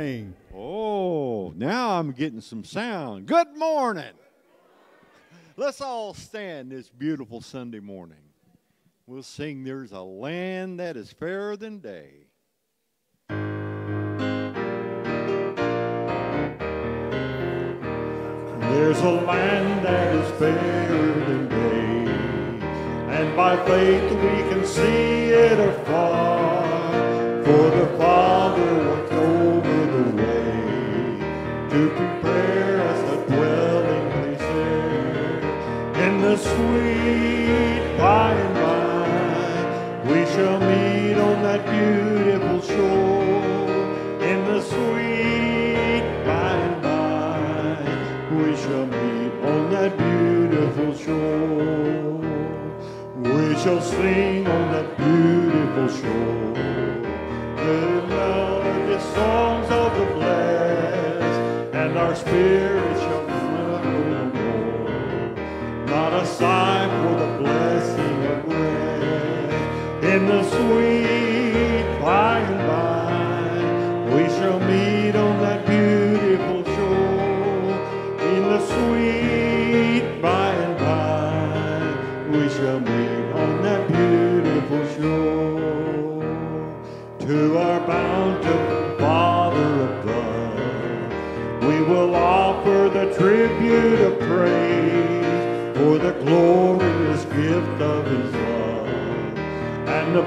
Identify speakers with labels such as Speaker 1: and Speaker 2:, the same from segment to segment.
Speaker 1: Good morning.
Speaker 2: Oh, now I'm getting some sound. Good morning. Let's all stand this beautiful Sunday morning. We'll sing There's a Land That Is Fairer Than Day.
Speaker 3: There's a land that is fairer than day, and by faith we can see it afar. For the Father to prepare us a dwelling place. In the sweet by and by, we shall meet on that beautiful shore. In the sweet by and by, we shall meet on that beautiful shore. We shall sing on that beautiful shore.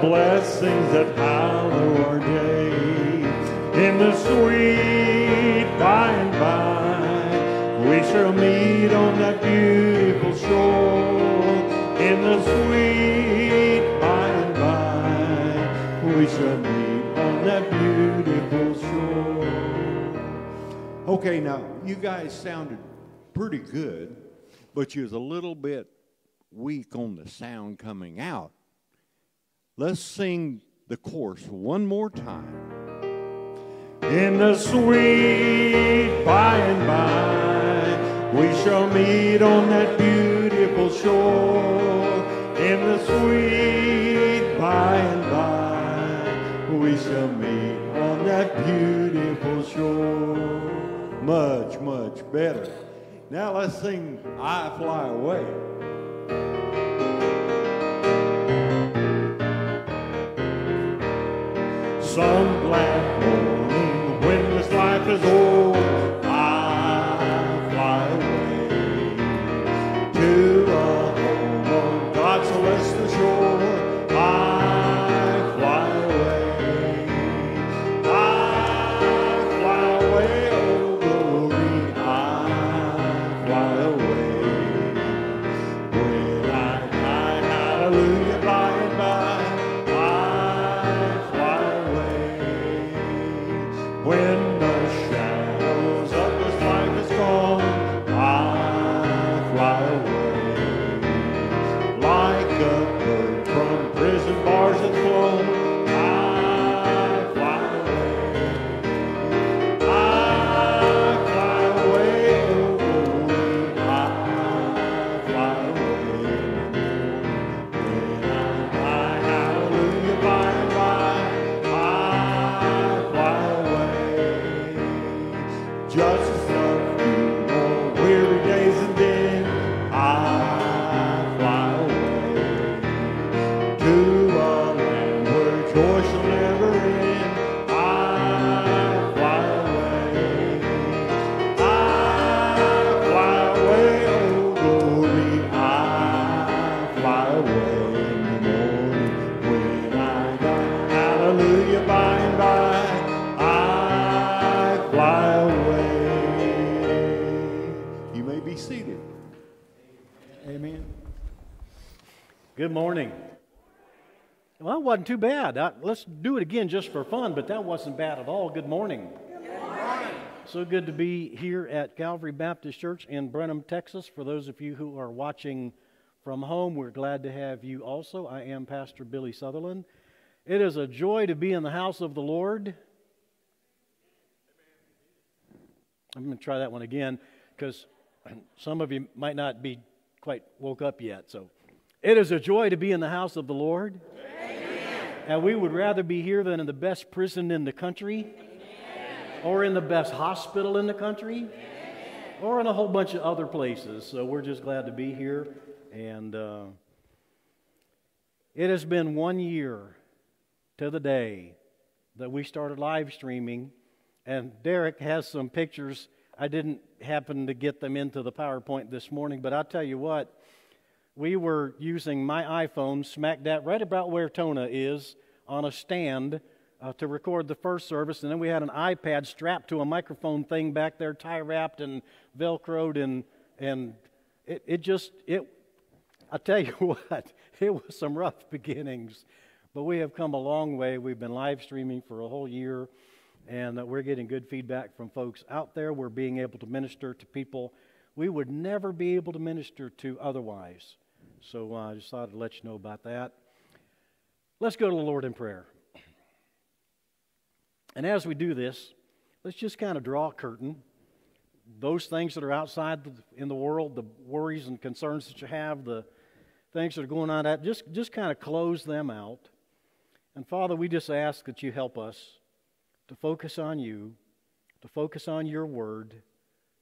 Speaker 3: Blessings that hallow our day. In the sweet by and by, we shall meet on that beautiful shore. In the sweet by and by, we shall meet on that beautiful shore.
Speaker 2: Okay, now you guys sounded pretty good, but you was a little bit weak on the sound coming out. Let's sing the chorus one more time.
Speaker 3: In the sweet by and by, we shall meet on that beautiful shore. In the sweet by and by, we shall meet on that beautiful shore. Much, much better. Now let's sing I Fly Away. Some glad
Speaker 4: wasn't too bad. Uh, let's do it again just for fun, but that wasn't bad at all. Good morning. So good to be here at Calvary Baptist Church in Brenham, Texas. For those of you who are watching from home, we're glad to have you also. I am Pastor Billy Sutherland. It is a joy to be in the house of the Lord. I'm going to try that one again because some of you might not be quite woke up yet. So, it is a joy to be in the house of the Lord. And we would rather be here than in the best prison in the country. or in the best hospital in the country, or in a whole bunch of other places. So we're just glad to be here. And uh, it has been one year to the day that we started live streaming. And Derek has some pictures. I didn't happen to get them into the PowerPoint this morning, but I'll tell you what, we were using my iPhone smack dab right about where Tona is on a stand uh, to record the first service, and then we had an iPad strapped to a microphone thing back there, tie wrapped and velcroed, and and it, it just it. I tell you what, it was some rough beginnings, but we have come a long way. We've been live streaming for a whole year, and uh, we're getting good feedback from folks out there. We're being able to minister to people we would never be able to minister to otherwise. So uh, I just thought I'd let you know about that. Let's go to the Lord in prayer. And as we do this, let's just kind of draw a curtain. Those things that are outside in the world, the worries and concerns that you have, the things that are going on, that just, just kind of close them out. And Father, we just ask that you help us to focus on you, to focus on your word,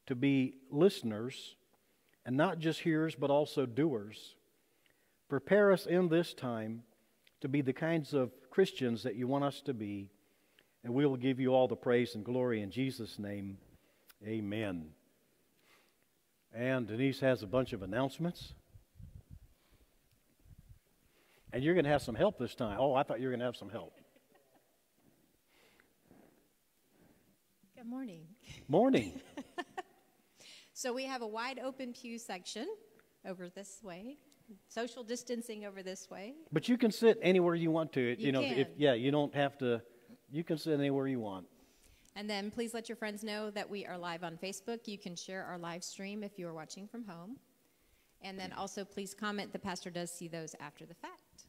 Speaker 4: to be listeners, and not just hearers, but also doers. Prepare us in this time to be the kinds of Christians that you want us to be, and we will give you all the praise and glory in Jesus' name. Amen. And Denise has a bunch of announcements. And you're going to have some help this time. Oh, I thought you were going to have some help.
Speaker 5: Good morning.
Speaker 4: Morning.
Speaker 5: So we have a wide open pew section over this way, social distancing over this way.
Speaker 4: But you can sit anywhere you want to.
Speaker 5: You
Speaker 4: know, if yeah, you don't have to. You can sit anywhere you want.
Speaker 5: And then please let your friends know that we are live on Facebook. You can share our live stream if you are watching from home. And then also please comment. The pastor does see those after the fact.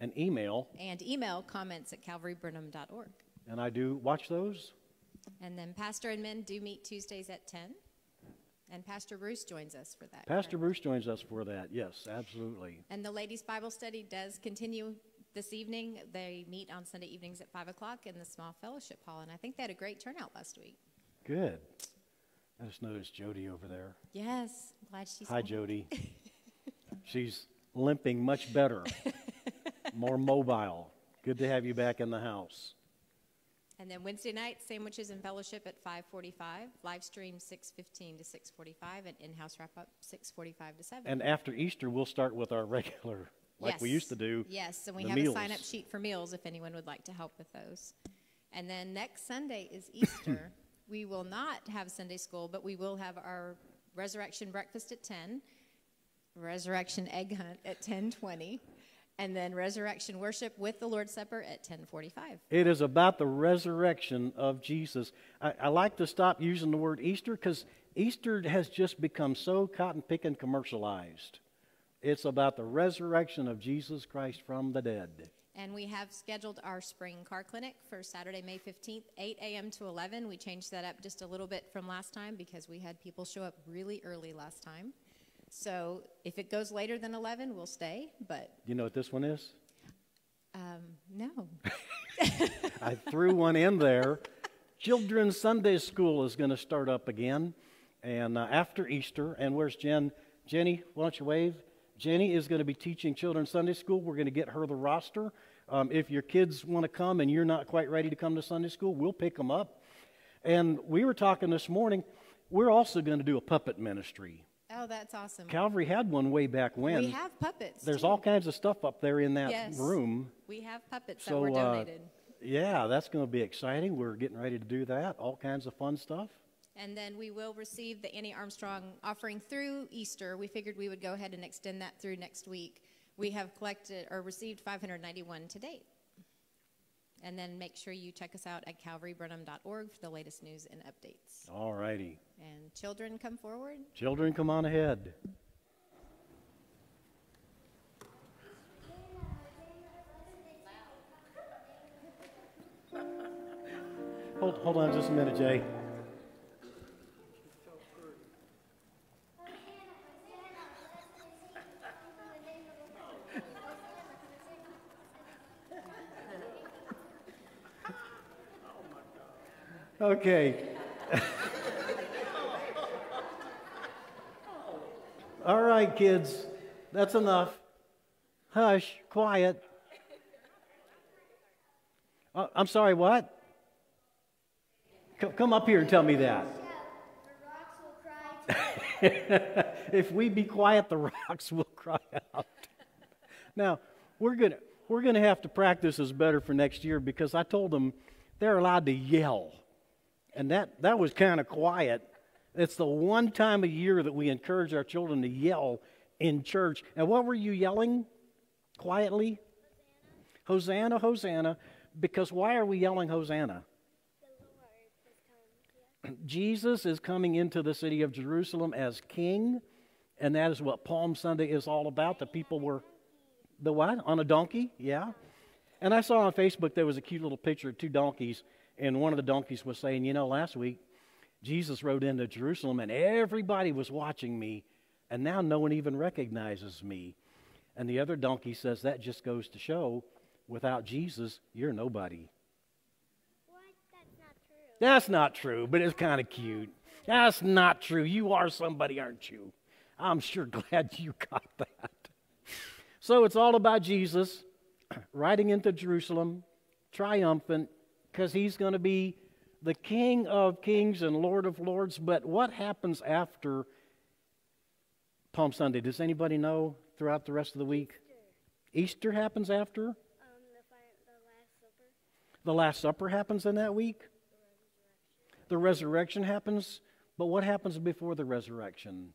Speaker 4: And email,
Speaker 5: And email comments at calvarybrenham.org.
Speaker 4: and I do watch those.
Speaker 5: And then Pastor and men do meet Tuesdays at 10. And Pastor Bruce joins us for that.
Speaker 4: Pastor
Speaker 5: correct?
Speaker 4: Bruce joins us for that. Yes, absolutely.
Speaker 5: And the ladies' Bible study does continue this evening. They meet on Sunday evenings at 5 o'clock in the small fellowship hall. And I think they had a great turnout last week.
Speaker 4: Good. I just noticed Jody over there.
Speaker 5: Yes, I'm glad she's
Speaker 4: Hi. Jody. She's limping much better, more mobile. Good to have you back in the house.
Speaker 5: And then Wednesday night, sandwiches and fellowship at 5:45, live stream 6:15 to 6:45, and in-house wrap-up 6:45 to 7.
Speaker 4: And after Easter, we'll start with our regular, like we used to do.
Speaker 5: Yes, and we have
Speaker 4: meals.
Speaker 5: a sign-up sheet for meals if anyone would like to help with those. And then next Sunday is Easter. we will not have Sunday school, but we will have our resurrection breakfast at 10, resurrection egg hunt at 10:20, and then resurrection worship with the Lord's Supper at 10:45.
Speaker 4: It is about the resurrection of Jesus. I, I like to stop using the word Easter because Easter has just become so cotton picking commercialized. It's about the resurrection of Jesus Christ from the dead.
Speaker 5: And we have scheduled our spring car clinic for Saturday, May 15th, 8 a.m. to 11. We changed that up just a little bit from last time because we had people show up really early last time. So if it goes later than 11, we'll stay, but
Speaker 4: You know what this one is?
Speaker 5: um, no.
Speaker 4: I threw one in there. Children's Sunday School is going to start up again, and uh, after Easter. And where's Jen? Jenny, why don't you wave? Jenny is going to be teaching Children's Sunday School. We're going to get her the roster. Um, if your kids want to come and you're not quite ready to come to Sunday School, we'll pick them up. And we were talking this morning. We're also going to do a puppet ministry.
Speaker 5: Oh, that's awesome.
Speaker 4: Calvary had one way back when.
Speaker 5: we have puppets.
Speaker 4: There's
Speaker 5: too.
Speaker 4: all kinds of stuff up there in that
Speaker 5: Yes.
Speaker 4: room.
Speaker 5: We have puppets that
Speaker 4: So,
Speaker 5: were
Speaker 4: uh,
Speaker 5: donated.
Speaker 4: yeah, that's going to be exciting. We're getting ready to do that. All kinds of fun stuff.
Speaker 5: And then we will receive the Annie Armstrong offering through Easter. We figured we would go ahead and extend that through next week. We have collected or received 591 to date. And then make sure you check us out at calvarybrenham.org for the latest news and updates.
Speaker 4: All righty.
Speaker 5: And children, come forward.
Speaker 4: Children, come on ahead. Hold, hold on just a minute, Jay. Okay. All right, kids, that's enough. Hush, quiet. Uh, I'm sorry, what? Come up here and tell me that. if we be quiet, the rocks will cry out. now, we're going to we're going to have to practice this better for next year because I told them they're allowed to yell. And that, that was kind of quiet. It's the one time a year that we encourage our children to yell in church. And what were you yelling quietly? Hosanna, Hosanna. Hosanna. Because why are we yelling Hosanna? Jesus is coming into the city of Jerusalem as king, and that is what Palm Sunday is all about. The people were the what? On a donkey? Yeah. And I saw on Facebook there was a cute little picture of two donkeys, and one of the donkeys was saying, You know, last week Jesus rode into Jerusalem and everybody was watching me, and now no one even recognizes me. And the other donkey says, That just goes to show without Jesus, you're nobody.
Speaker 6: What? That's not true.
Speaker 4: That's not true, but it's kind of cute. That's not true. You are somebody, aren't you? I'm sure glad you got that. So it's all about Jesus riding into Jerusalem, triumphant, because he's going to be the King of kings and Lord of lords. But what happens after Palm Sunday? Does anybody know throughout the rest of the week?
Speaker 6: Easter.
Speaker 4: Easter happens after?
Speaker 6: Um, the, fi- the Last Supper.
Speaker 4: The Last Supper happens in that week? The resurrection happens? But what happens before the resurrection?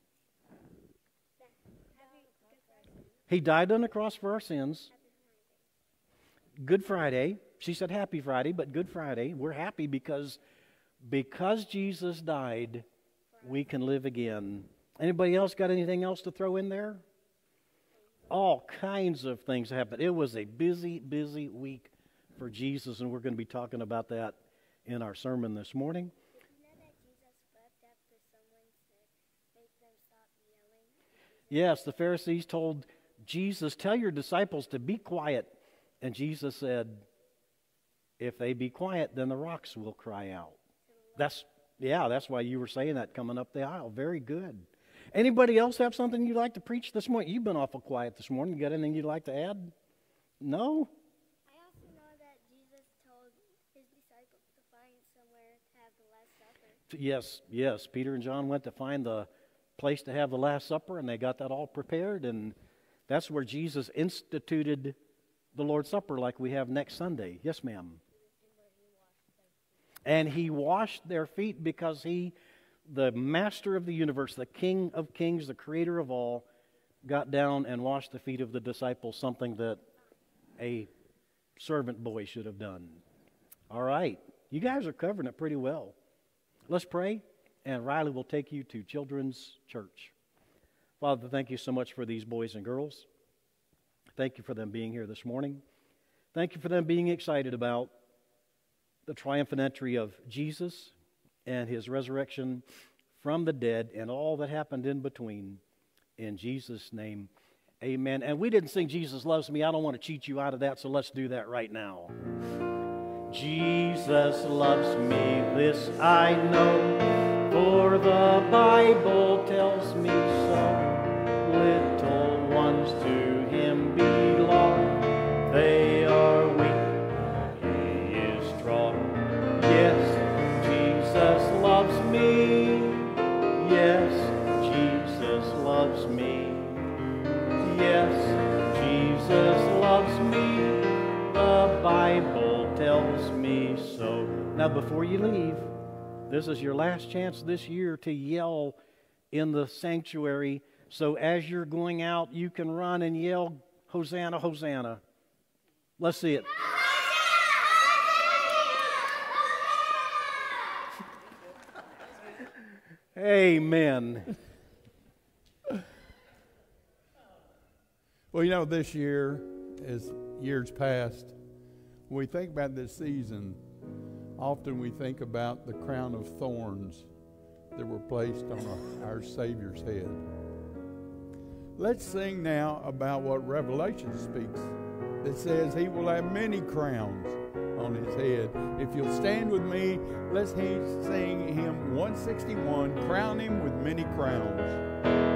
Speaker 4: He died on the cross for our sins. Good Friday. She said Happy Friday, but Good Friday. We're happy because because Jesus died, we can live again. Anybody else got anything else to throw in there? All kinds of things happened. It was a busy, busy week for Jesus, and we're going to be talking about that in our sermon this morning. Yes, the Pharisees told Jesus, Tell your disciples to be quiet. And Jesus said, If they be quiet, then the rocks will cry out. That's, yeah, that's why you were saying that coming up the aisle. Very good. Anybody else have something you'd like to preach this morning? You've been awful quiet this morning. You got anything you'd like to add? No?
Speaker 6: I also know that Jesus told his disciples to find somewhere to have the Last Supper.
Speaker 4: Yes, yes. Peter and John went to find the place to have the Last Supper, and they got that all prepared. And that's where Jesus instituted the Lord's Supper, like we have next Sunday. Yes, ma'am. And he washed their feet because he, the master of the universe, the king of kings, the creator of all, got down and washed the feet of the disciples, something that a servant boy should have done. All right. You guys are covering it pretty well. Let's pray, and Riley will take you to Children's Church. Father, thank you so much for these boys and girls. Thank you for them being here this morning. Thank you for them being excited about the triumphant entry of Jesus and his resurrection from the dead and all that happened in between. In Jesus' name, amen. And we didn't sing Jesus Loves Me. I don't want to cheat you out of that, so let's do that right now. Jesus loves me, this I know, for the Bible tells me Now, before you leave, this is your last chance this year to yell in the sanctuary. So, as you're going out, you can run and yell, Hosanna, Hosanna. Let's see it. Amen.
Speaker 1: Well, you know, this year, as years past, when we think about this season, often we think about the crown of thorns that were placed on our, Savior's head. Let's sing now about what Revelation speaks. That says he will have many crowns on his head. If you'll stand with me, let's sing hymn 161, Crown Him with Many Crowns.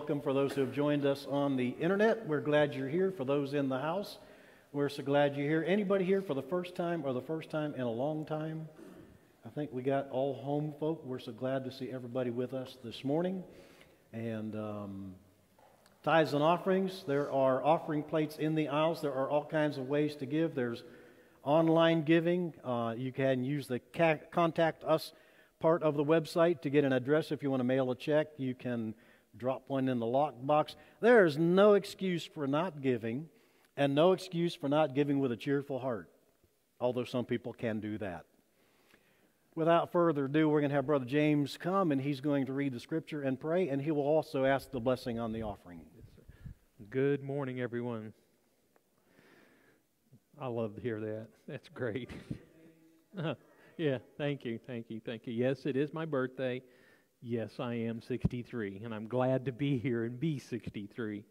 Speaker 4: Welcome for those who have joined us on the internet. We're glad you're here. For those in the house, we're so glad you're here. Anybody here for the first time or the first time in a long time? I think we got all home folk. We're so glad to see everybody with us this morning. And um, tithes and offerings, there are offering plates in the aisles. There are all kinds of ways to give. There's online giving. Uh, you can use the contact us part of the website to get an address if you want to mail a check. You can drop one in the lockbox. There is no excuse for not giving, and no excuse for not giving with a cheerful heart, although some people can do that. Without further ado, we're going to have Brother James come, and he's going to read the scripture and pray, and he will also ask the blessing on the offering.
Speaker 7: Good morning, everyone. I love to hear that. That's great. yeah, thank you, thank you, thank you. Yes, it is my birthday. Yes, I am 63, and I'm glad to be here and be 63.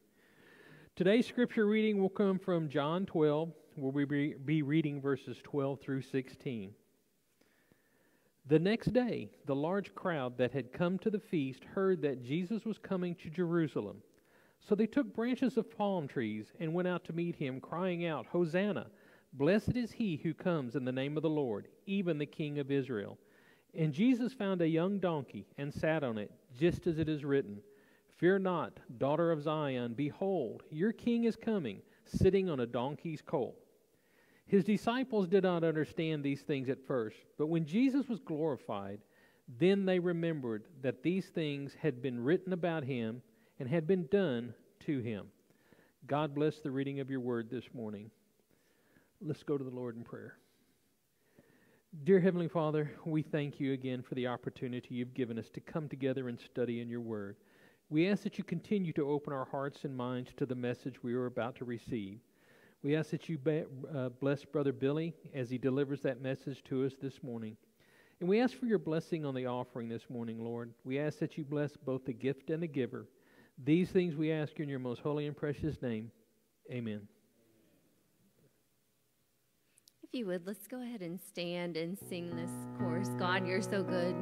Speaker 7: Today's scripture reading will come from John 12, where we be reading verses 12 through 16. The next day, the large crowd that had come to the feast heard that Jesus was coming to Jerusalem. So they took branches of palm trees and went out to meet him, crying out, Hosanna! Blessed is he who comes in the name of the Lord, even the King of Israel. And Jesus found a young donkey and sat on it, just as it is written Fear not, daughter of Zion, behold, your king is coming, sitting on a donkey's colt. His disciples did not understand these things at first, but when Jesus was glorified, then they remembered that these things had been written about him and had been done to him. God bless the reading of your word this morning. Let's go to the Lord in prayer. Dear Heavenly Father, we thank you again for the opportunity you've given us to come together and study in your word. We ask that you continue to open our hearts and minds to the message we are about to receive. We ask that you uh, bless Brother Billy as he delivers that message to us this morning. And we ask for your blessing on the offering this morning, Lord. We ask that you bless both the gift and the giver. These things we ask in your most holy and precious name. Amen.
Speaker 8: If you would, let's go ahead and stand and sing this chorus. God, you're so good.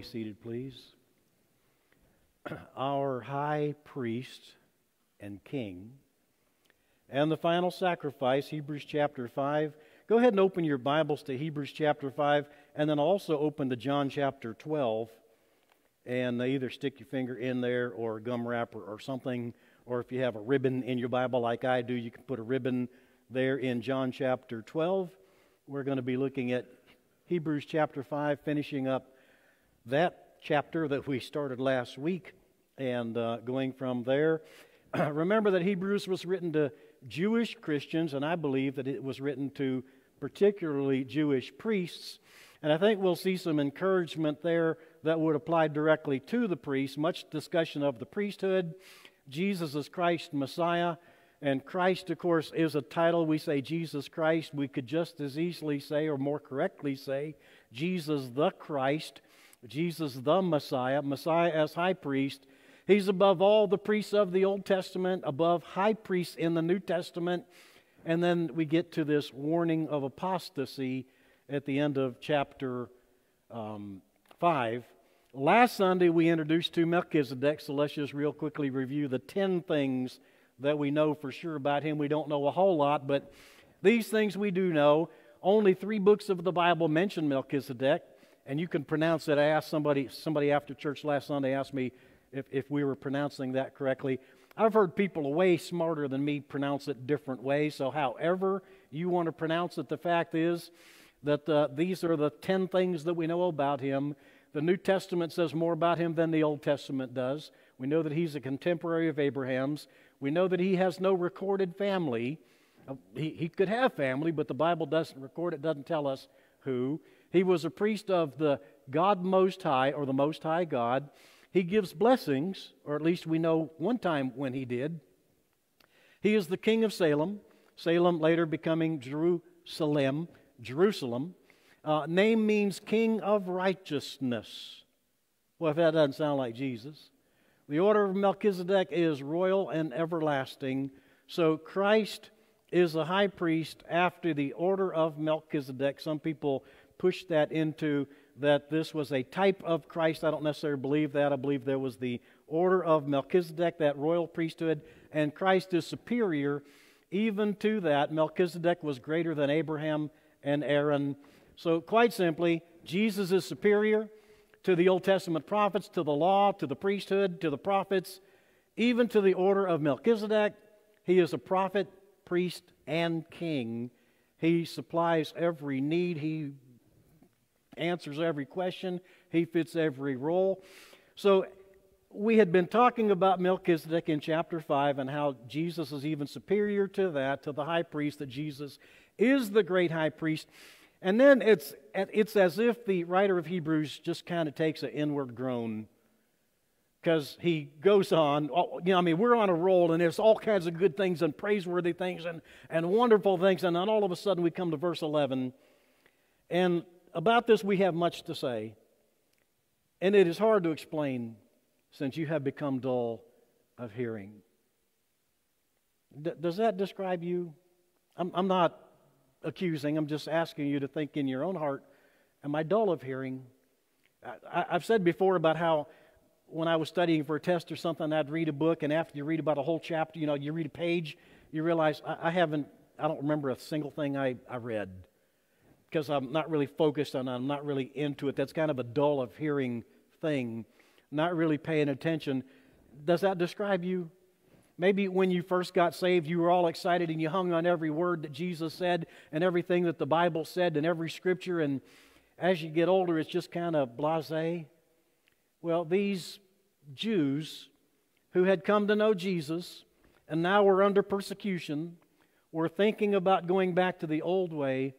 Speaker 4: Be seated, please. Our high priest and king, and the final sacrifice, Hebrews chapter 5. Go ahead and open your Bibles to Hebrews chapter 5, and then also open to John chapter 12. And either stick your finger in there or a gum wrapper or something, or if you have a ribbon in your Bible like I do, you can put a ribbon there in John chapter 12. We're going to be looking at Hebrews chapter 5, finishing up that chapter that we started last week and uh, going from there. Remember that Hebrews was written to Jewish Christians, and I believe that it was written to particularly Jewish priests. And I think we'll see some encouragement there that would apply directly to the priests. Much discussion of the priesthood. Jesus is Christ Messiah. And Christ, of course, is a title. We say Jesus Christ. We could just as easily say, or more correctly say, Jesus the Christ, Jesus the Messiah, Messiah as high priest. He's above all the priests of the Old Testament, above high priests in the New Testament. And then we get to this warning of apostasy at the end of chapter um, 5. Last Sunday, we introduced to Melchizedek, so let's just real quickly review the 10 things that we know for sure about him. We don't know a whole lot, but these things we do know. Only three books of the Bible mention Melchizedek, and you can pronounce it. I asked somebody, somebody after church last Sunday asked me if, if we were pronouncing that correctly. I've heard people way smarter than me pronounce it different ways, so however you want to pronounce it, the fact is that uh, these are the 10 things that we know about him. The New Testament says more about him than the Old Testament does. We know that he's a contemporary of Abraham's. We know that he has no recorded family. Uh, he, he could have family, but the Bible doesn't record it, doesn't tell us who. He was a priest of the God Most High, or the Most High God. He gives blessings, or at least we know one time when he did. He is the king of Salem, Salem later becoming Jerusalem. Jerusalem. Uh, name means king of righteousness. Well, if that doesn't sound like Jesus. The order of Melchizedek is royal and everlasting. So Christ is the high priest after the order of Melchizedek. Some people push that into that this was a type of Christ. I don't necessarily believe that. I believe there was the order of Melchizedek, that royal priesthood, and Christ is superior even to that. Melchizedek was greater than Abraham and Aaron. So, quite simply, Jesus is superior to the Old Testament prophets, to the law, to the priesthood, to the prophets, even to the order of Melchizedek. He is a prophet, priest, and king. He supplies every need, he answers every question, he fits every role. So, we had been talking about Melchizedek in chapter 5 and how Jesus is even superior to that, to the high priest, that Jesus is the great high priest. And then it's, it's as if the writer of Hebrews just kind of takes an inward groan because he goes on. Oh, you know, I mean, we're on a roll, and there's all kinds of good things and praiseworthy things and, and wonderful things. And then all of a sudden, we come to verse 11. And about this, we have much to say. And it is hard to explain since you have become dull of hearing. D- does that describe you? I'm, I'm not accusing. I'm just asking you to think in your own heart Am I dull of hearing? I, have said before about how when I was studying for a test or something, I'd read a book, and after you read about a whole chapter, you know, you read a page, you realize I, I haven't, I don't remember a single thing I, I read because I'm not really focused on I'm not really into it. That's kind of a dull of hearing thing, not really paying attention. Does that describe you? Maybe when you first got saved, you were all excited and you hung on every word that Jesus said and everything that the Bible said and every scripture. And as you get older, it's just kind of blase. Well, these Jews who had come to know Jesus and now were under persecution were thinking about going back to the old way.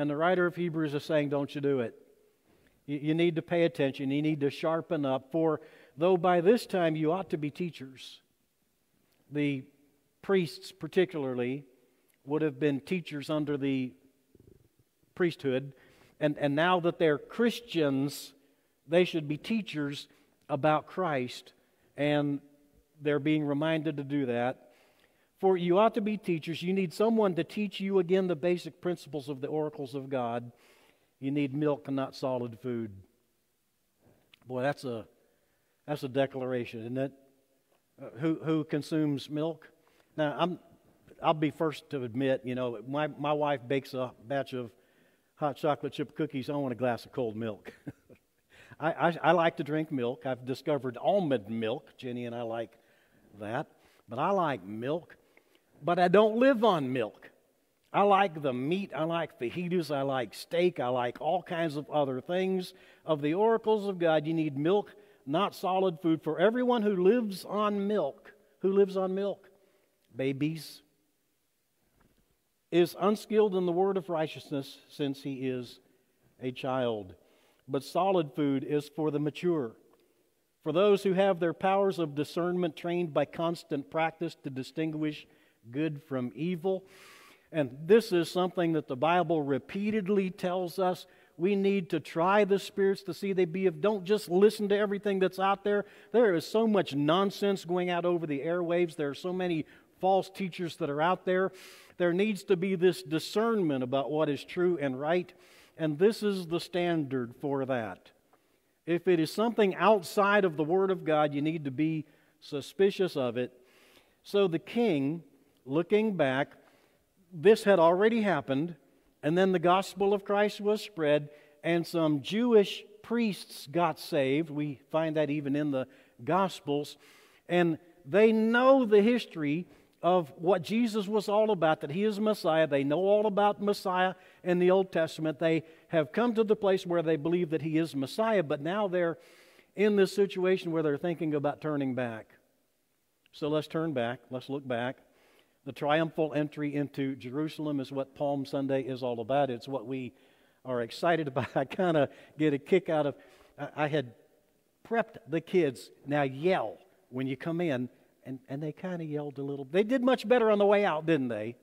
Speaker 4: And the writer of Hebrews is saying, Don't you do it. You, you need to pay attention. You need to sharpen up. For though by this time you ought to be teachers, the priests, particularly, would have been teachers under the priesthood. And, and now that they're Christians, they should be teachers about Christ. And they're being reminded to do that. For you ought to be teachers. You need someone to teach you again the basic principles of the oracles of God. You need milk and not solid food. Boy, that's a that's a declaration, isn't it? Uh, who who consumes milk? Now, I'm I'll be first to admit, you know, my my wife bakes a batch of hot chocolate chip cookies. I want a glass of cold milk. I, I, I like to drink milk. I've discovered almond milk. Jenny and I like that. But I like milk. But I don't live on milk. I like the meat. I like fajitas. I like steak. I like all kinds of other things. Of the oracles of God, you need milk, not solid food. For everyone who lives on milk, who lives on milk, babies, is unskilled in the word of righteousness since he is a child. But solid food is for the mature, for those who have their powers of discernment trained by constant practice to distinguish good from evil. And this is something that the Bible repeatedly tells us. We need to try the spirits to see they be of. Don't just listen to everything that's out there. There is so much nonsense going out over the airwaves. There are so many false teachers that are out there. There needs to be this discernment about what is true and right. And this is the standard for that. If it is something outside of the Word of God, you need to be suspicious of it. So the king, looking back, this had already happened, and then the gospel of Christ was spread, and some Jewish priests got saved. We find that even in the Gospels. And they know the history of what Jesus was all about, that he is Messiah. They know all about Messiah in the Old Testament. They have come to the place where they believe that he is Messiah, but now they're in this situation where they're thinking about turning back. So let's turn back. Let's look back. The triumphal entry into Jerusalem is what Palm Sunday is all about. It's what we are excited about. I kind of get a kick out of. I had prepped the kids. Now yell when you come in, and, and they kind of yelled a little. They did much better on the way out, didn't they?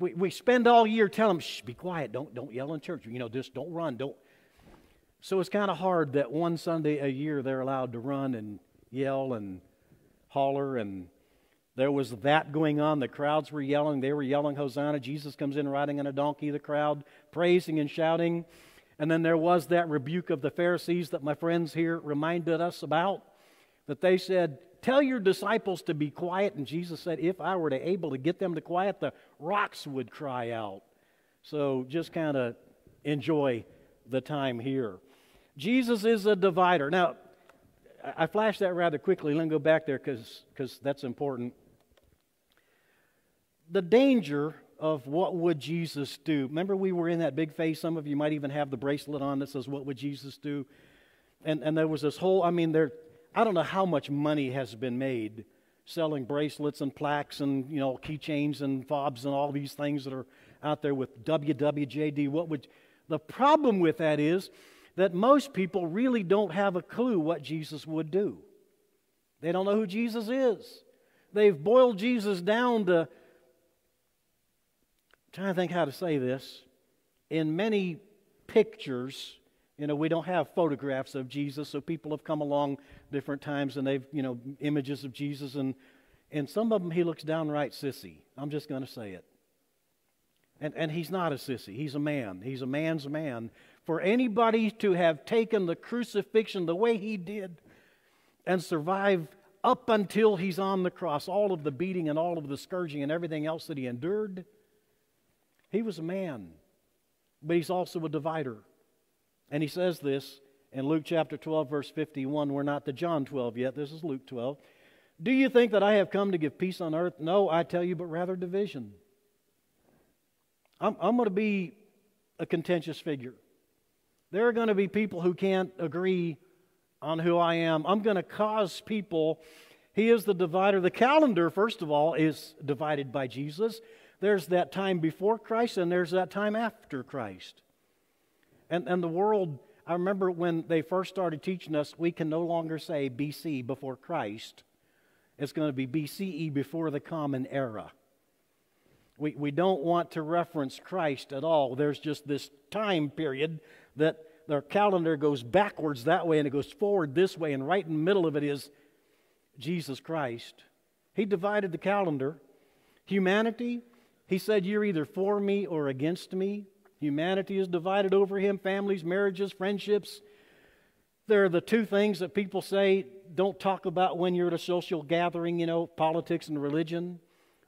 Speaker 4: We, we spend all year telling them, shh, be quiet, don't, don't yell in church. You know, just don't run, don't. So it's kind of hard that one Sunday a year they're allowed to run and yell and holler and there was that going on. The crowds were yelling. They were yelling, Hosanna. Jesus comes in riding on a donkey. The crowd praising and shouting. And then there was that rebuke of the Pharisees that my friends here reminded us about. That they said, Tell your disciples to be quiet. And Jesus said, If I were to able to get them to quiet, the rocks would cry out. So just kind of enjoy the time here. Jesus is a divider. Now, I flashed that rather quickly. Let me go back there because that's important the danger of what would Jesus do. Remember, we were in that big phase. Some of you might even have the bracelet on that says, What would Jesus do? And, and there was this whole, I mean, there, I don't know how much money has been made selling bracelets and plaques and, you know, keychains and fobs and all these things that are out there with WWJD. What would, the problem with that is that most people really don't have a clue what Jesus would do. They don't know who Jesus is. They've boiled Jesus down to trying to think how to say this. In many pictures, you know, we don't have photographs of Jesus, so people have come along different times and they've, you know, images of Jesus, and, and some of them he looks downright sissy. I'm just going to say it. And, and he's not a sissy, he's a man. He's a man's man. For anybody to have taken the crucifixion the way he did and survive up until he's on the cross, all of the beating and all of the scourging and everything else that he endured he was a man, but he's also a divider. And he says this in Luke chapter 12, verse 51. We're not to John 12 yet. This is Luke 12. Do you think that I have come to give peace on earth? No, I tell you, but rather division. I'm, I'm going to be a contentious figure. There are going to be people who can't agree on who I am. I'm going to cause people. He is the divider. The calendar, first of all, is divided by Jesus there's that time before Christ and there's that time after Christ. And, and the world, I remember when they first started teaching us, we can no longer say BC before Christ. It's going to be BCE before the Common Era. We, we don't want to reference Christ at all. There's just this time period that their calendar goes backwards that way and it goes forward this way, and right in the middle of it is Jesus Christ. He divided the calendar. Humanity he said, You're either for me or against me. Humanity is divided over him families, marriages, friendships. There are the two things that people say don't talk about when you're at a social gathering, you know, politics and religion.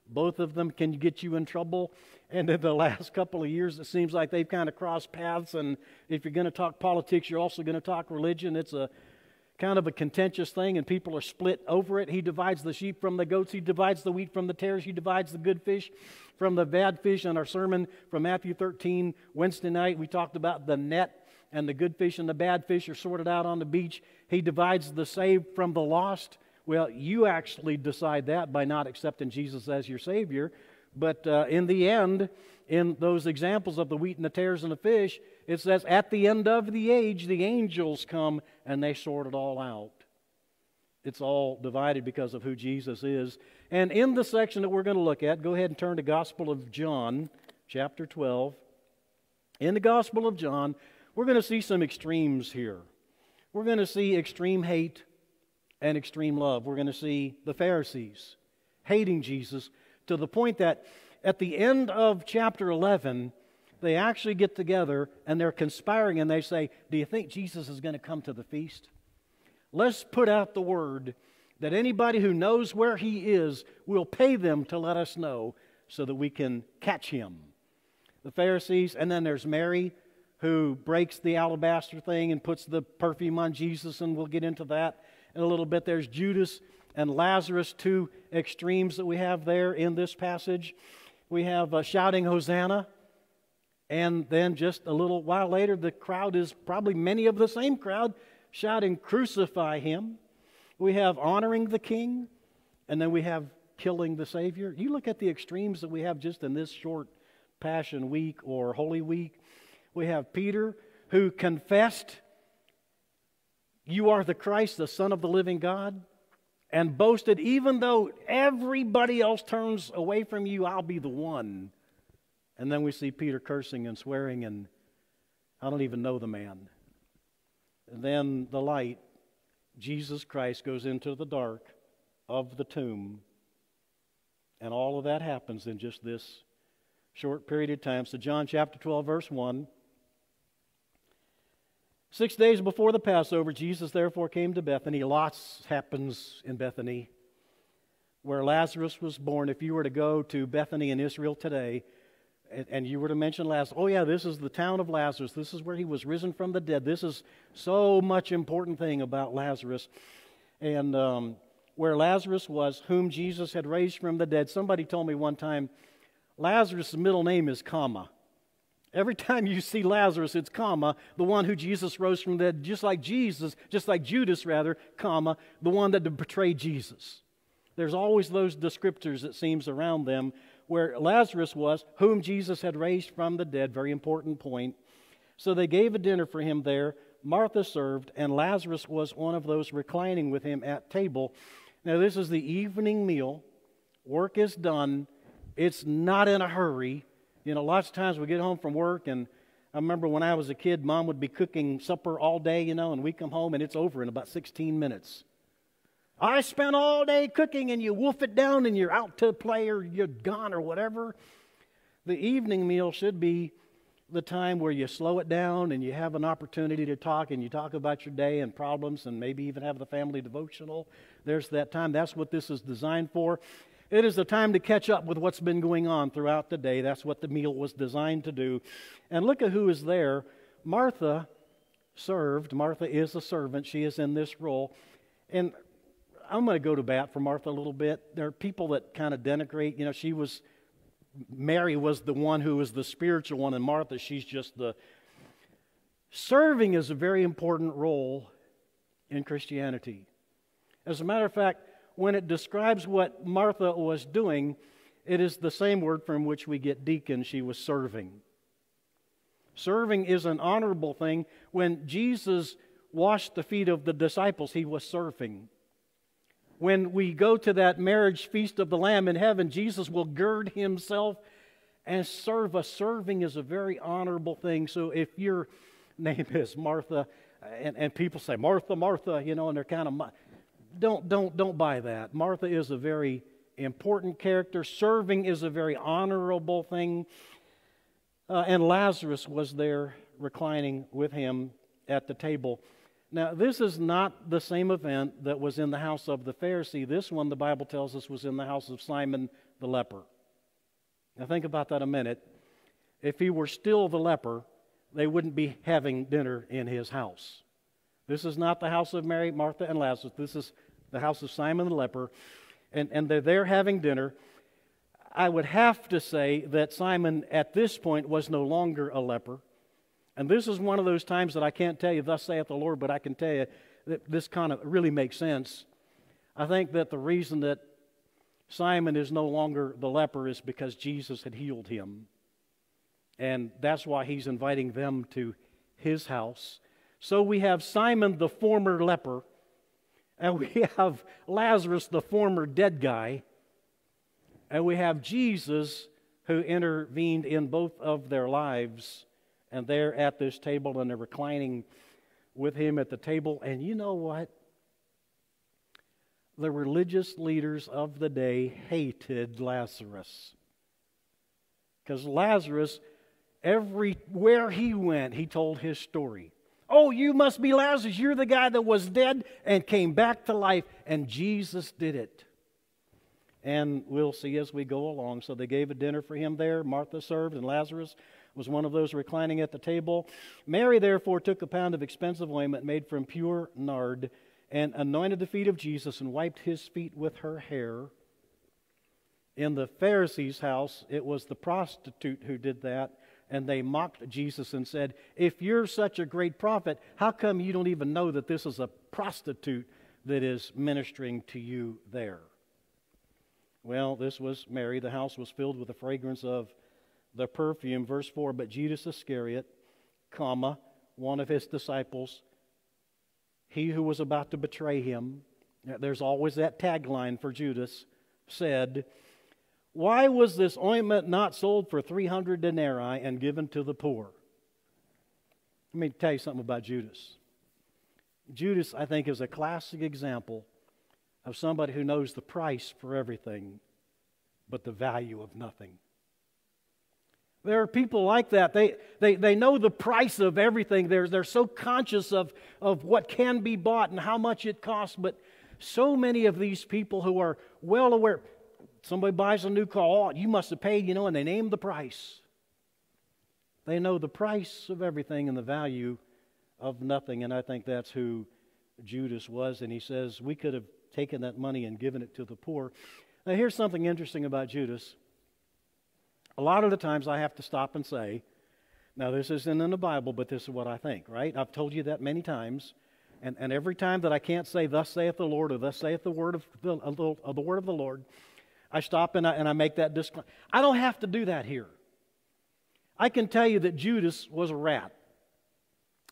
Speaker 4: Both of them can get you in trouble. And in the last couple of years, it seems like they've kind of crossed paths. And if you're going to talk politics, you're also going to talk religion. It's a kind of a contentious thing, and people are split over it. He divides the sheep from the goats, he divides the wheat from the tares, he divides the good fish from the bad fish. In our sermon from Matthew 13, Wednesday night, we talked about the net and the good fish and the bad fish are sorted out on the beach. He divides the saved from the lost. Well, you actually decide that by not accepting Jesus as your Savior. But uh, in the end, in those examples of the wheat and the tares and the fish, it says, At the end of the age, the angels come and they sort it all out. It's all divided because of who Jesus is. And in the section that we're going to look at, go ahead and turn to Gospel of John, chapter 12. In the Gospel of John, we're going to see some extremes here. We're going to see extreme hate and extreme love. We're going to see the Pharisees hating Jesus to the point that at the end of chapter 11, they actually get together and they're conspiring and they say, Do you think Jesus is going to come to the feast? Let's put out the word that anybody who knows where he is will pay them to let us know so that we can catch him. The Pharisees, and then there's Mary who breaks the alabaster thing and puts the perfume on Jesus, and we'll get into that in a little bit. There's Judas and Lazarus, two extremes that we have there in this passage. We have uh, shouting Hosanna and then just a little while later, the crowd is probably many of the same crowd shouting, Crucify him. We have honoring the king, and then we have killing the Savior. You look at the extremes that we have just in this short Passion Week or Holy Week. We have Peter who confessed, You are the Christ, the Son of the living God, and boasted, Even though everybody else turns away from you, I'll be the one and then we see Peter cursing and swearing, and I don't even know the man. And then the light, Jesus Christ, goes into the dark of the tomb. And all of that happens in just this short period of time. So, John chapter 12, verse 1. Six days before the Passover, Jesus therefore came to Bethany. Lots happens in Bethany, where Lazarus was born. If you were to go to Bethany in Israel today, and you were to mention Lazarus, oh yeah, this is the town of Lazarus. This is where he was risen from the dead. This is so much important thing about Lazarus. And um, where Lazarus was, whom Jesus had raised from the dead. Somebody told me one time, Lazarus' middle name is comma. Every time you see Lazarus, it's comma, the one who Jesus rose from the dead, just like Jesus, just like Judas, rather, comma, the one that betrayed Jesus. There's always those descriptors, it seems, around them where Lazarus was, whom Jesus had raised from the dead. Very important point. So they gave a dinner for him there. Martha served, and Lazarus was one of those reclining with him at table. Now, this is the evening meal. Work is done. It's not in a hurry. You know, lots of times we get home from work, and I remember when I was a kid, mom would be cooking supper all day, you know, and we come home and it's over in about 16 minutes. I spent all day cooking and you wolf it down and you're out to play or you're gone or whatever. The evening meal should be the time where you slow it down and you have an opportunity to talk and you talk about your day and problems and maybe even have the family devotional. There's that time. That's what this is designed for. It is the time to catch up with what's been going on throughout the day. That's what the meal was designed to do. And look at who is there. Martha served. Martha is a servant. She is in this role. And I'm going to go to bat for Martha a little bit. There are people that kind of denigrate. You know, she was, Mary was the one who was the spiritual one, and Martha, she's just the. Serving is a very important role in Christianity. As a matter of fact, when it describes what Martha was doing, it is the same word from which we get deacon. She was serving. Serving is an honorable thing. When Jesus washed the feet of the disciples, he was serving when we go to that marriage feast of the Lamb in heaven, Jesus will gird himself and serve us. Serving is a very honorable thing. So if your name is Martha, and, and people say, Martha, Martha, you know, and they're kind of, don't, don't, don't buy that. Martha is a very important character. Serving is a very honorable thing. Uh, and Lazarus was there reclining with him at the table. Now, this is not the same event that was in the house of the Pharisee. This one, the Bible tells us, was in the house of Simon the leper. Now, think about that a minute. If he were still the leper, they wouldn't be having dinner in his house. This is not the house of Mary, Martha, and Lazarus. This is the house of Simon the leper. And, and they're there having dinner. I would have to say that Simon at this point was no longer a leper. And this is one of those times that I can't tell you, thus saith the Lord, but I can tell you that this kind of really makes sense. I think that the reason that Simon is no longer the leper is because Jesus had healed him. And that's why he's inviting them to his house. So we have Simon, the former leper, and we have Lazarus, the former dead guy, and we have Jesus, who intervened in both of their lives and they're at this table and they're reclining with him at the table. And you know what? The religious leaders of the day hated Lazarus. Because Lazarus, everywhere he went, he told his story. Oh, you must be Lazarus. You're the guy that was dead and came back to life, and Jesus did it. And we'll see as we go along. So they gave a dinner for him there. Martha served, and Lazarus was one of those reclining at the table. Mary therefore took a pound of expensive ointment made from pure nard and anointed the feet of Jesus and wiped his feet with her hair. In the Pharisees' house, it was the prostitute who did that, and they mocked Jesus and said, If you're such a great prophet, how come you don't even know that this is a prostitute that is ministering to you there? Well, this was Mary. The house was filled with the fragrance of the perfume. Verse 4 But Judas Iscariot, comma, one of his disciples, he who was about to betray him, there's always that tagline for Judas, said, Why was this ointment not sold for 300 denarii and given to the poor? Let me tell you something about Judas. Judas, I think, is a classic example of somebody who knows the price for everything, but the value of nothing. There are people like that. They, they, they know the price of everything. They're, they're so conscious of, of what can be bought and how much it costs. But so many of these people who are well aware somebody buys a new car, oh, you must have paid, you know, and they name the price. They know the price of everything and the value of nothing. And I think that's who Judas was. And he says, we could have taken that money and given it to the poor. Now, here's something interesting about Judas. A lot of the times I have to stop and say, now this isn't in the Bible, but this is what I think, right? I've told you that many times. And, and every time that I can't say, Thus saith the Lord, or Thus saith the word of the, of the, word of the Lord, I stop and I, and I make that disclaimer. I don't have to do that here. I can tell you that Judas was a rat.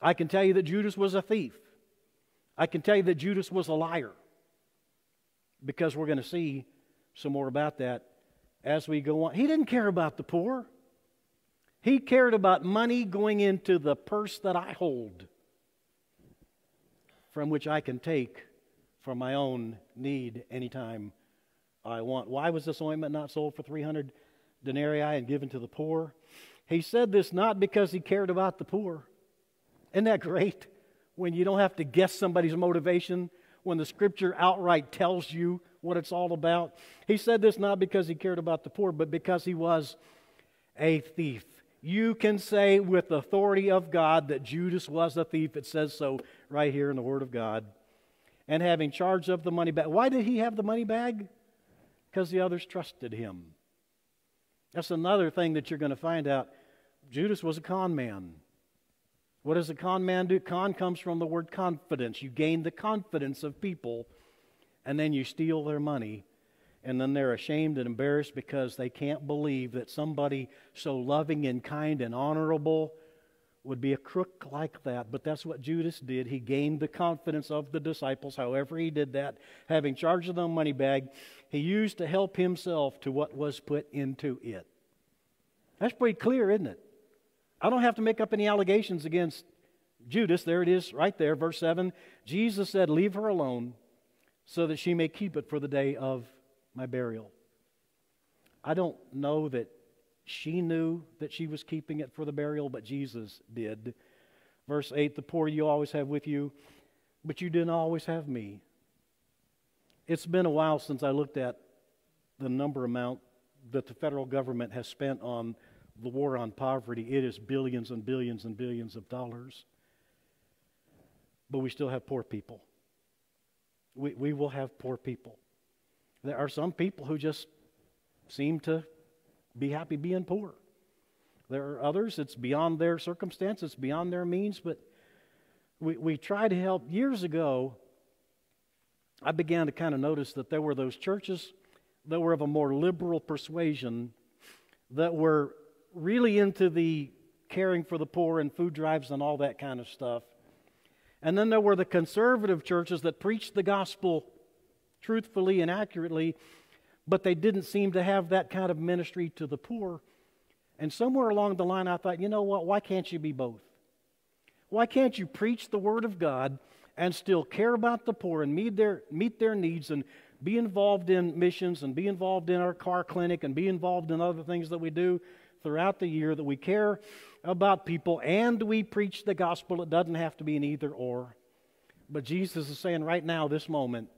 Speaker 4: I can tell you that Judas was a thief. I can tell you that Judas was a liar. Because we're going to see some more about that as we go on. He didn't care about the poor, he cared about money going into the purse that I hold, from which I can take for my own need anytime I want. Why was this ointment not sold for 300 denarii and given to the poor? He said this not because he cared about the poor. Isn't that great? When you don't have to guess somebody's motivation, when the scripture outright tells you what it's all about. He said this not because he cared about the poor, but because he was a thief. You can say with the authority of God that Judas was a thief. It says so right here in the Word of God. And having charge of the money bag. Why did he have the money bag? Because the others trusted him. That's another thing that you're going to find out. Judas was a con man. What does a con man do? Con comes from the word confidence. You gain the confidence of people and then you steal their money, and then they're ashamed and embarrassed because they can't believe that somebody so loving and kind and honorable would be a crook like that. But that's what Judas did. He gained the confidence of the disciples. However, he did that, having charge of the money bag, he used to help himself to what was put into it. That's pretty clear, isn't it? I don't have to make up any allegations against Judas. There it is, right there, verse 7. Jesus said, Leave her alone so that she may keep it for the day of my burial. I don't know that she knew that she was keeping it for the burial, but Jesus did. Verse 8 The poor you always have with you, but you didn't always have me. It's been a while since I looked at the number amount that the federal government has spent on the war on poverty. It is billions and billions and billions of dollars. But we still have poor people. We, we will have poor people. There are some people who just seem to be happy being poor. There are others, it's beyond their circumstance, it's beyond their means, but we, we try to help. Years ago, I began to kind of notice that there were those churches that were of a more liberal persuasion that were really into the caring for the poor and food drives and all that kind of stuff. And then there were the conservative churches that preached the gospel truthfully and accurately, but they didn't seem to have that kind of ministry to the poor. And somewhere along the line, I thought, you know what? Why can't you be both? Why can't you preach the Word of God and still care about the poor and meet their, meet their needs and be involved in missions and be involved in our car clinic and be involved in other things that we do throughout the year, that we care about people and we preach the gospel? It doesn't have to be an either or. But Jesus is saying right now, this moment,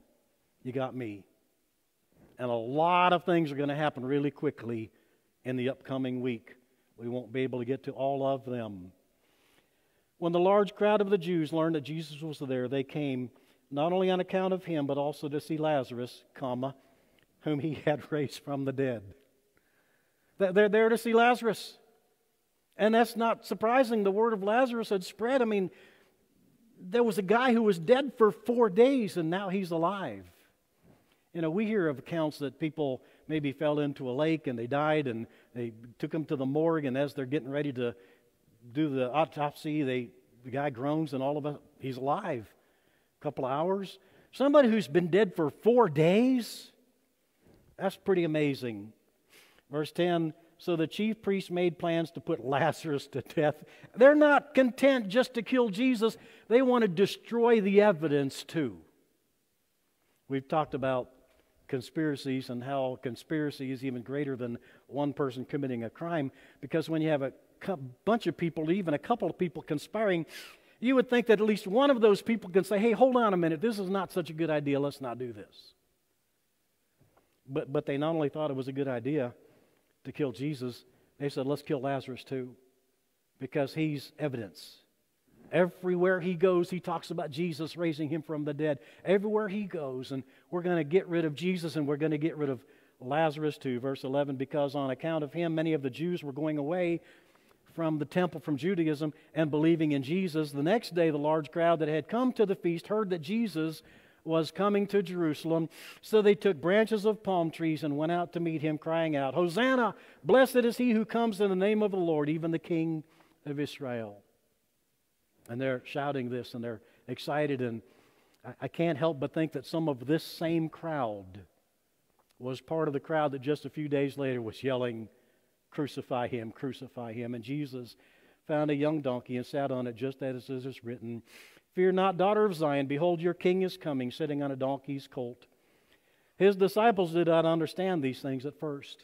Speaker 4: you got me. And a lot of things are going to happen really quickly in the upcoming week. We won't be able to get to all of them. When the large crowd of the Jews learned that Jesus was there, they came not only on account of him, but also to see Lazarus, comma, whom he had raised from the dead. They're there to see Lazarus. And that's not surprising. The word of Lazarus had spread. I mean, there was a guy who was dead for four days, and now he's alive. You know, we hear of accounts that people maybe fell into a lake and they died, and they took them to the morgue, and as they're getting ready to do the autopsy, they the guy groans, and all of a he's alive. A couple of hours. Somebody who's been dead for four days. That's pretty amazing. Verse 10 So the chief priests made plans to put Lazarus to death. They're not content just to kill Jesus, they want to destroy the evidence too. We've talked about conspiracies and how conspiracy is even greater than one person committing a crime because when you have a bunch of people, even a couple of people conspiring, you would think that at least one of those people can say, hey, hold on a minute, this is not such a good idea, let's not do this. But, but they not only thought it was a good idea to kill Jesus, they said, let's kill Lazarus too, because he's evidence. Everywhere he goes, he talks about Jesus raising him from the dead. Everywhere he goes, and we're going to get rid of Jesus and we're going to get rid of Lazarus too. Verse 11, because on account of him, many of the Jews were going away from the temple, from Judaism, and believing in Jesus. The next day, the large crowd that had come to the feast heard that Jesus was coming to Jerusalem. So they took branches of palm trees and went out to meet him, crying out, Hosanna! Blessed is he who comes in the name of the Lord, even the King of Israel. And they're shouting this and they're excited. And I, can't help but think that some of this same crowd was part of the crowd that just a few days later was yelling, Crucify him, crucify him. And Jesus found a young donkey and sat on it, just as it is written Fear not, daughter of Zion, behold, your king is coming, sitting on a donkey's colt. His disciples did not understand these things at first.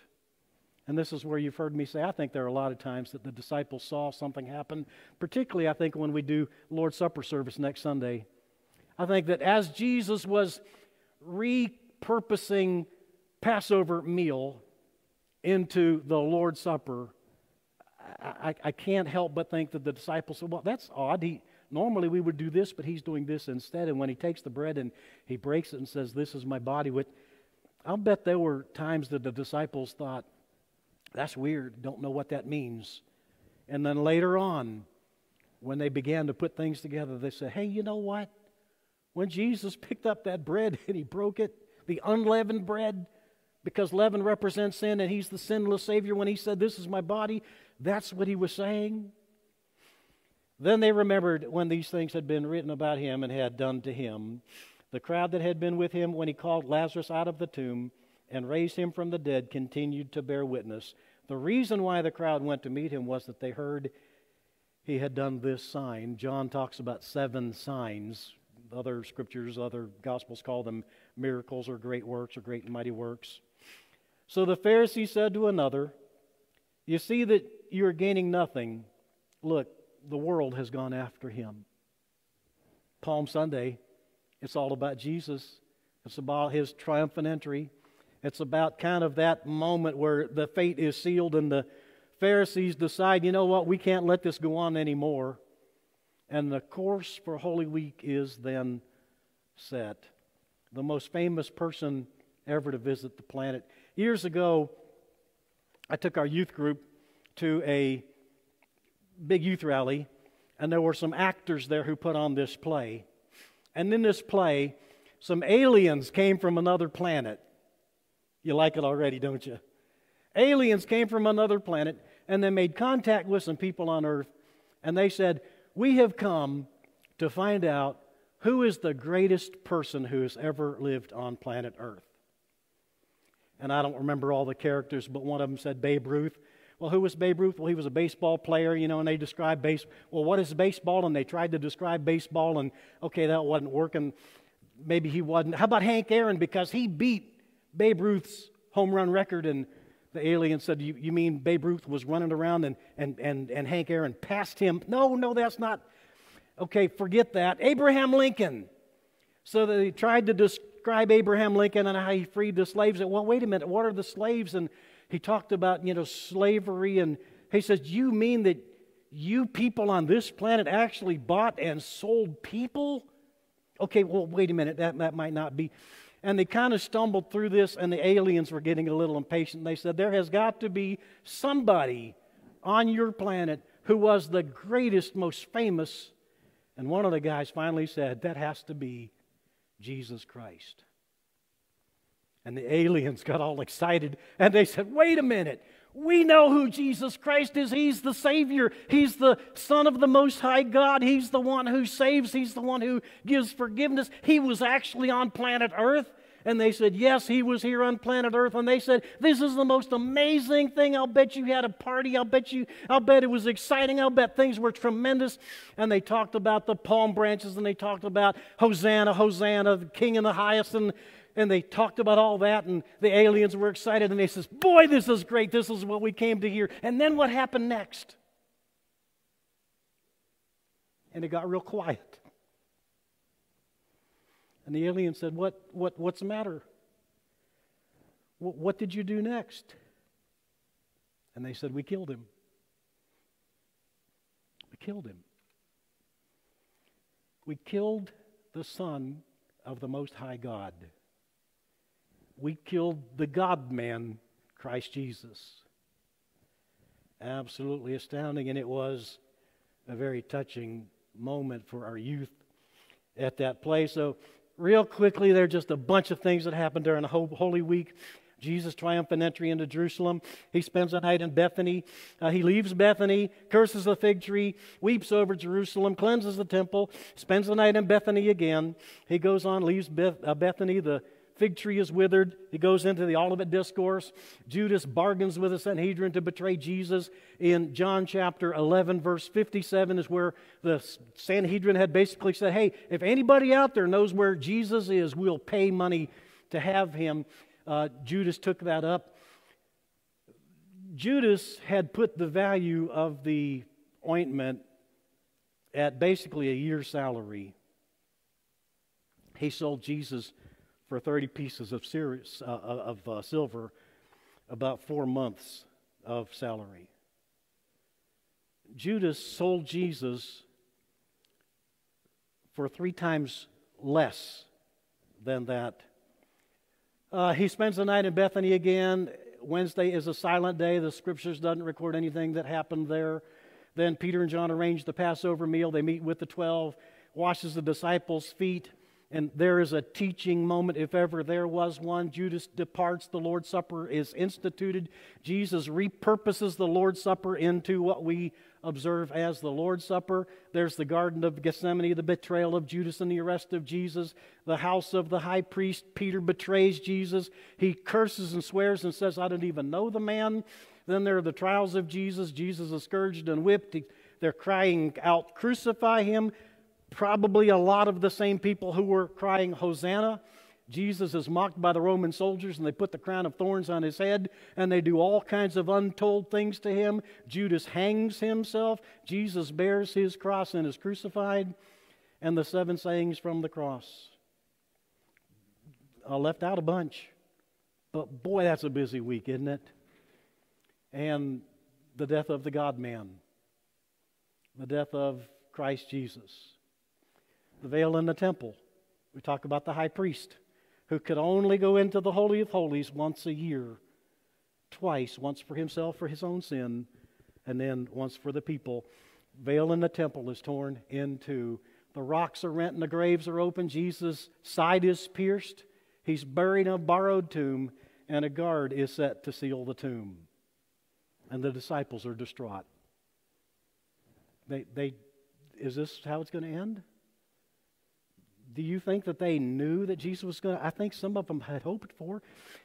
Speaker 4: And this is where you've heard me say, I think there are a lot of times that the disciples saw something happen, particularly, I think, when we do Lord's Supper service next Sunday. I think that as Jesus was repurposing Passover meal into the Lord's Supper, I, I, can't help but think that the disciples said, Well, that's odd. He, normally we would do this, but he's doing this instead. And when he takes the bread and he breaks it and says, This is my body, with, I'll bet there were times that the disciples thought, that's weird. Don't know what that means. And then later on, when they began to put things together, they said, hey, you know what? When Jesus picked up that bread and he broke it, the unleavened bread, because leaven represents sin and he's the sinless Savior, when he said, This is my body, that's what he was saying. Then they remembered when these things had been written about him and had done to him. The crowd that had been with him when he called Lazarus out of the tomb and raised him from the dead continued to bear witness. The reason why the crowd went to meet him was that they heard he had done this sign. John talks about seven signs. Other scriptures, other gospels call them miracles or great works or great and mighty works. So the Pharisee said to another, You see that you are gaining nothing. Look, the world has gone after him. Palm Sunday, It's all about Jesus. It's about his triumphant entry. It's about kind of that moment where the fate is sealed and the Pharisees decide, you know what, we can't let this go on anymore. And the course for Holy Week is then set. The most famous person ever to visit the planet. Years ago, I took our youth group to a big youth rally, and there were some actors there who put on this play. And in this play, some aliens came from another planet. You like it already, don't you? Aliens came from another planet and they made contact with some people on earth and they said, We have come to find out who is the greatest person who has ever lived on planet earth. And I don't remember all the characters, but one of them said Babe Ruth. Well, who was Babe Ruth? Well, he was a baseball player, you know, and they described base. Well, what is baseball? And they tried to describe baseball, and okay, that wasn't working. Maybe he wasn't. How about Hank Aaron? Because he beat Babe Ruth's home run record, and the alien said, You, you mean Babe Ruth was running around and, and, and, and Hank Aaron passed him? No, no, that's not. Okay, forget that. Abraham Lincoln. So they tried to describe Abraham Lincoln and how he freed the slaves. Well, wait a minute, what are the slaves? And he talked about, you know, slavery. And he says, You mean that you people on this planet actually bought and sold people? Okay, well, wait a minute, that, that might not be. And they kind of stumbled through this, and the aliens were getting a little impatient. They said, There has got to be somebody on your planet who was the greatest, most famous. And one of the guys finally said, That has to be Jesus Christ. And the aliens got all excited and they said, Wait a minute. We know who Jesus Christ is. He's the Savior. He's the Son of the Most High God. He's the one who saves. He's the one who gives forgiveness. He was actually on planet Earth. And they said, Yes, he was here on planet Earth. And they said, This is the most amazing thing. I'll bet you had a party. I'll bet you, I'll bet it was exciting. I'll bet things were tremendous. And they talked about the palm branches and they talked about Hosanna, Hosanna, the King in the highest. And and they talked about all that, and the aliens were excited, and they says, Boy, this is great. This is what we came to hear. And then what happened next? And it got real quiet. And the alien said, What, what, What's the matter? What, what did you do next? And they said, We killed him. We killed him. We killed the Son of the Most High God we killed the God man, Christ Jesus. Absolutely astounding, and it was a very touching moment for our youth at that place. So, real quickly, there are just a bunch of things that happened during the Holy Week. Jesus' triumphant entry into Jerusalem. He spends the night in Bethany. Uh, he leaves Bethany, curses the fig tree, weeps over Jerusalem, cleanses the temple, spends the night in Bethany again. He goes on, leaves Beth- uh, Bethany, the fig tree is withered. He goes into the Olivet Discourse. Judas bargains with the Sanhedrin to betray Jesus. In John chapter 11, verse 57, is where the Sanhedrin had basically said, Hey, if anybody out there knows where Jesus is, we'll pay money to have him. Uh, Judas took that up. Judas had put the value of the ointment at basically a year's salary. He sold Jesus for 30 pieces of, serious, uh, uh, of uh, silver, about four months of salary. Judas sold Jesus for three times less than that. Uh, he spends the night in Bethany again. Wednesday is a silent day. The scriptures doesn't record anything that happened there. Then Peter and John arrange the Passover meal. They meet with the twelve, washes the disciples' feet. And there is a teaching moment, if ever there was one. Judas departs, the Lord's Supper is instituted. Jesus repurposes the Lord's Supper into what we observe as the Lord's Supper. There's the Garden of Gethsemane, the betrayal of Judas and the arrest of Jesus. The house of the high priest, Peter betrays Jesus. He curses and swears and says, I didn't even know the man. Then there are the trials of Jesus. Jesus is scourged and whipped. They're crying out, Crucify him probably a lot of the same people who were crying, Hosanna. Jesus is mocked by the Roman soldiers and they put the crown of thorns on his head and they do all kinds of untold things to him. Judas hangs himself. Jesus bears his cross and is crucified. And the seven sayings from the cross I left out a bunch. But boy, that's a busy week, isn't it? And the death of the God man, the death of Christ Jesus, the veil in the temple. We talk about the high priest who could only go into the Holy of Holies once a year, twice, once for himself for his own sin, and then once for the people. Veil in the temple is torn in two. The rocks are rent and the graves are open. Jesus' side is pierced. He's buried in a borrowed tomb, and a guard is set to seal the tomb. And the disciples are distraught. They, they, is this how it's going to end? Do you think that they knew that Jesus was going to? I think some of them had hoped for.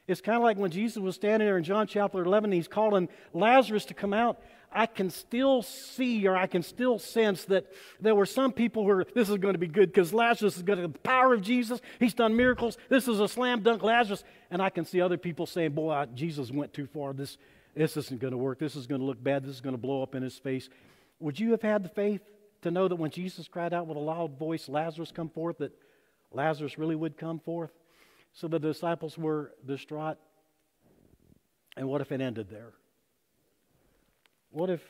Speaker 4: It's kind of like when Jesus was standing there in John chapter 11, he's calling Lazarus to come out. I can still see or I can still sense that there were some people who were, this is going to be good because Lazarus is going to, the power of Jesus, he's done miracles. This is a slam dunk Lazarus. And I can see other people saying, boy, Jesus went too far. This, this isn't going to work. This is going to look bad. This is going to blow up in his face. Would you have had the faith to know that when Jesus cried out with a loud voice, Lazarus come forth, that Lazarus really would come forth? So the disciples were distraught. And what if it ended there? What if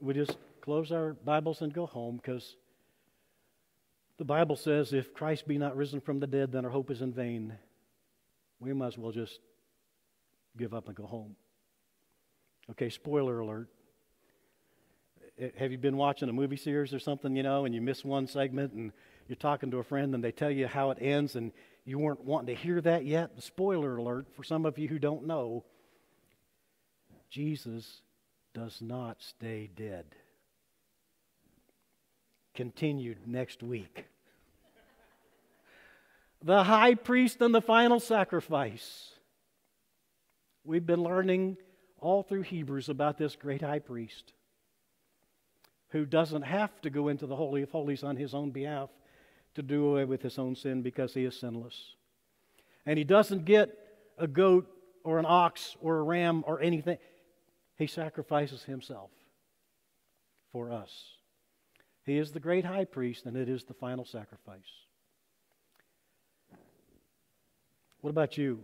Speaker 4: we just close our Bibles and go home? Because the Bible says if Christ be not risen from the dead, then our hope is in vain. We might as well just give up and go home. Okay, spoiler alert. Have you been watching a movie series or something, you know, and you miss one segment and you're talking to a friend and they tell you how it ends and you weren't wanting to hear that yet? Spoiler alert for some of you who don't know Jesus does not stay dead. Continued next week. the high priest and the final sacrifice. We've been learning all through Hebrews about this great high priest who doesn't have to go into the Holy of Holies on his own behalf to do away with his own sin because he is sinless. And he doesn't get a goat or an ox or a ram or anything. He sacrifices himself for us. He is the great high priest, and it is the final sacrifice. What about you?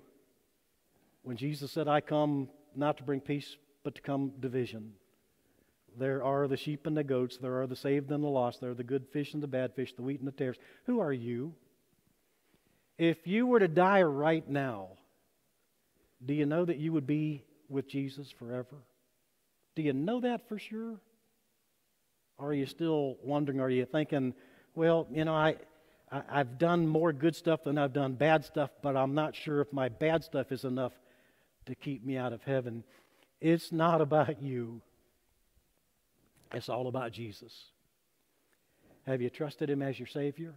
Speaker 4: When Jesus said, I come not to bring peace, but to come division. There are the sheep and the goats, there are the saved and the lost, there are the good fish and the bad fish, the wheat and the tares. Who are you? If you were to die right now, do you know that you would be with Jesus forever? Do you know that for sure? Or are you still wondering? Are you thinking, well, you know, I, I, have done more good stuff than I've done bad stuff, but I'm not sure if my bad stuff is enough to keep me out of heaven. It's not about you, it's all about Jesus. Have you trusted Him as your Savior?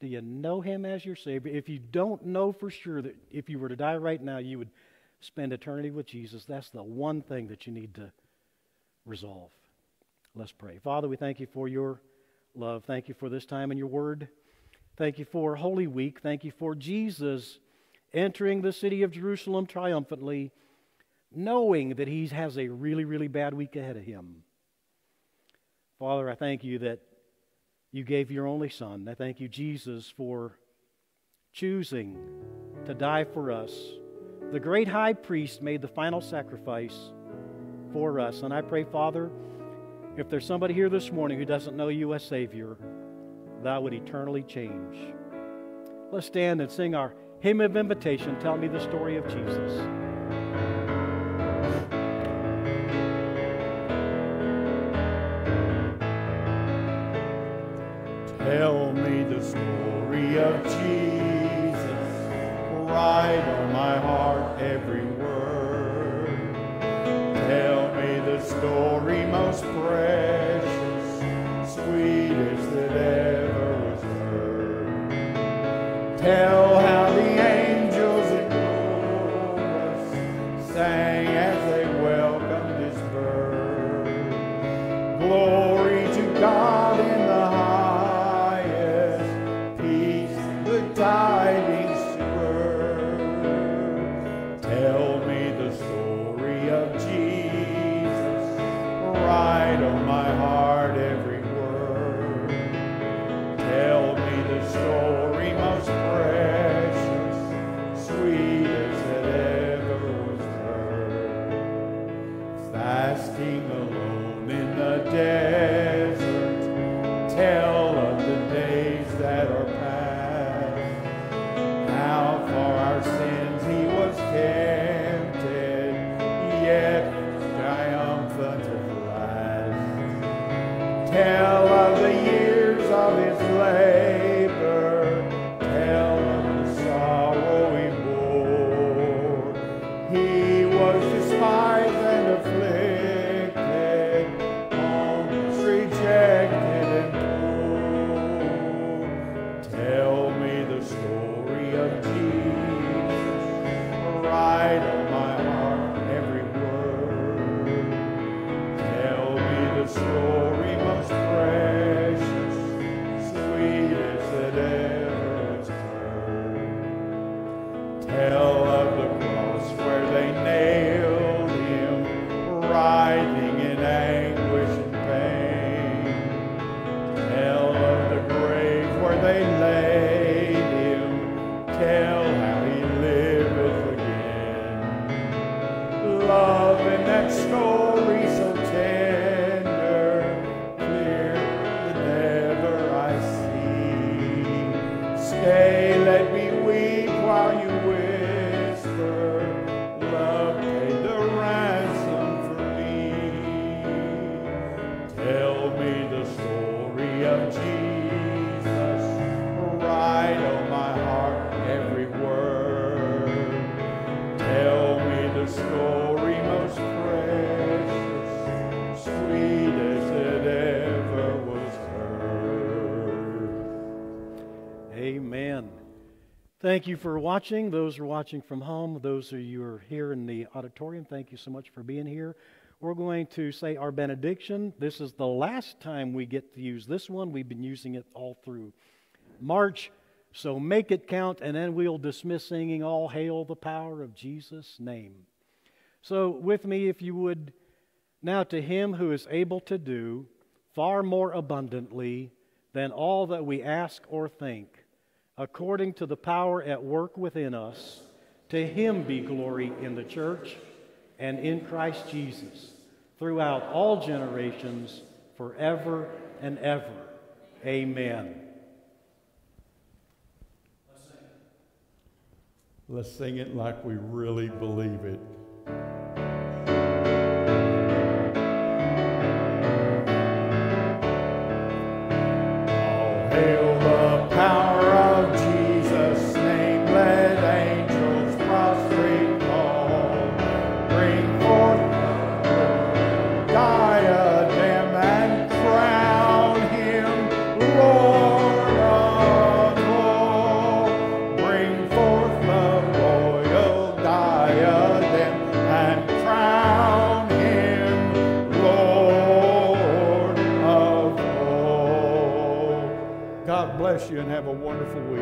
Speaker 4: Do you know Him as your Savior? If you don't know for sure that if you were to die right now, you would spend eternity with Jesus, that's the one thing that you need to resolve. Let's pray. Father, we thank you for your love. Thank you for this time in your word. Thank you for Holy Week. Thank you for Jesus entering the city of Jerusalem triumphantly, knowing that he has a really, really bad week ahead of him. Father, I thank you that you gave your only Son. I thank you, Jesus, for choosing to die for us the great high priest made the final sacrifice for us. And I pray, Father, if there's somebody here this morning who doesn't know you as Savior, thou would eternally change. Let's stand and sing our hymn of invitation. Tell me the story of Jesus.
Speaker 3: Story most
Speaker 4: Thank you for watching. Those who are watching from home, those of you who are here in the auditorium, thank you so much for being here. We're going to say our benediction. This is the last time we get to use this one. We've been using it all through March, so make it count, and then we'll dismiss singing All Hail the Power of Jesus' Name. So, with me, if you would, now to Him who is able to do far more abundantly than all that we ask or think according to the power at work within us. To him be glory in the church and in Christ Jesus throughout all generations, forever and ever. Amen.
Speaker 9: Let's sing it like we really believe it.
Speaker 1: All hail the power
Speaker 9: have a wonderful week.